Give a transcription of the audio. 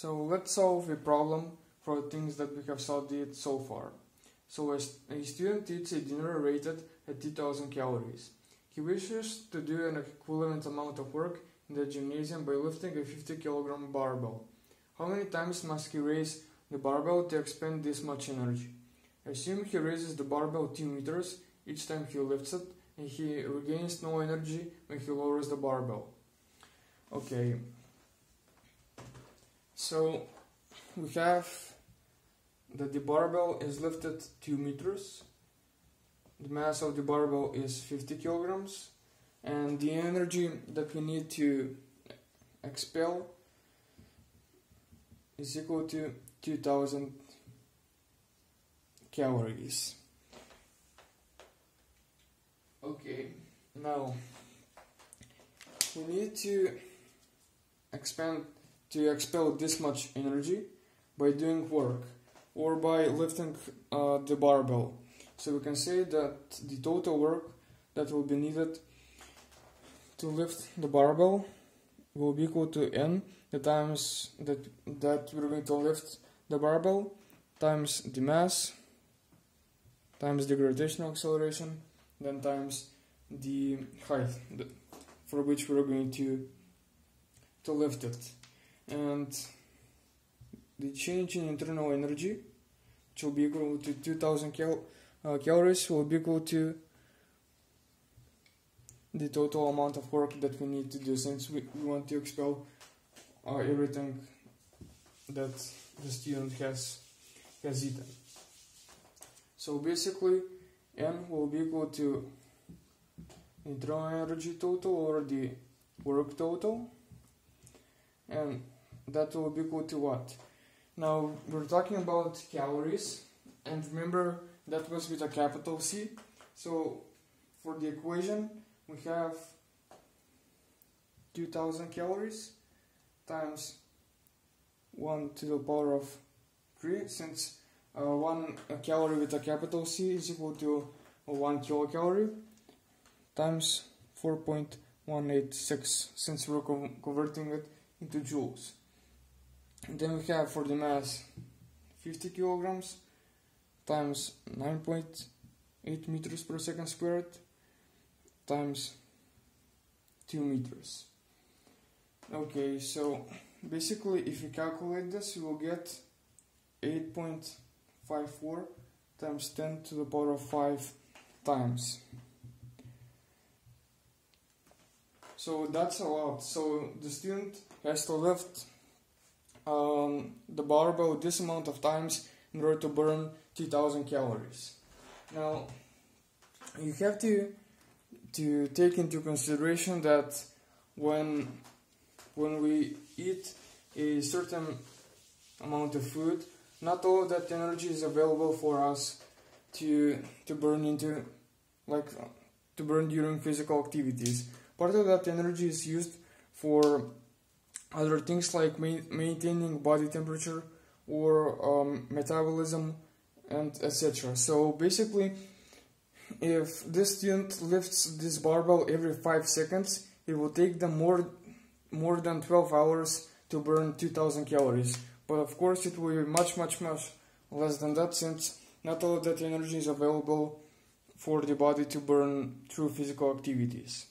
So let's solve a problem for things that we have studied so far. So a, a student eats a dinner rated at 2000 calories. He wishes to do an equivalent amount of work in the gymnasium by lifting a 50 kilogram barbell. How many times must he raise the barbell to expend this much energy? Assume he raises the barbell 2 meters each time he lifts it and he regains no energy when he lowers the barbell. Okay, so we have that the barbell is lifted 2 meters, the mass of the barbell is 50 kilograms, and the energy that we need to expel is equal to 2000 calories. Okay, now we need to expand to expel this much energy by doing work or by lifting uh, the barbell. So we can say that the total work that will be needed to lift the barbell will be equal to n the times that that we're going to lift the barbell times the mass times the gravitational acceleration then times the height for which we're going to to lift it and the change in internal energy which will be equal to 2000 cal uh, calories will be equal to the total amount of work that we need to do since we, we want to expel uh, everything that the student has has eaten. So basically n will be equal to internal energy total or the work total and that will be equal to what? Now we're talking about calories and remember that was with a capital C so for the equation we have 2000 calories times 1 to the power of 3 since uh, 1 calorie with a capital C is equal to 1 kilocalorie times 4.186 since we're converting it into joules. And then we have for the mass 50 kilograms times 9.8 meters per second squared times 2 meters. Okay, so basically if we calculate this, we will get 8.54 times 10 to the power of 5 times. So that's a lot. So the student has to lift um, the barbell this amount of times in order to burn 2000 calories. Now, you have to to take into consideration that when when we eat a certain amount of food, not all that energy is available for us to to burn into like to burn during physical activities. Part of that energy is used for other things like ma maintaining body temperature or um, metabolism and etc. So basically if this student lifts this barbell every 5 seconds, it will take them more, more than 12 hours to burn 2000 calories. But of course it will be much much much less than that since not all that energy is available for the body to burn through physical activities.